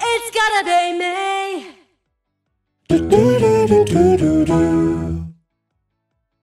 It's gonna be me.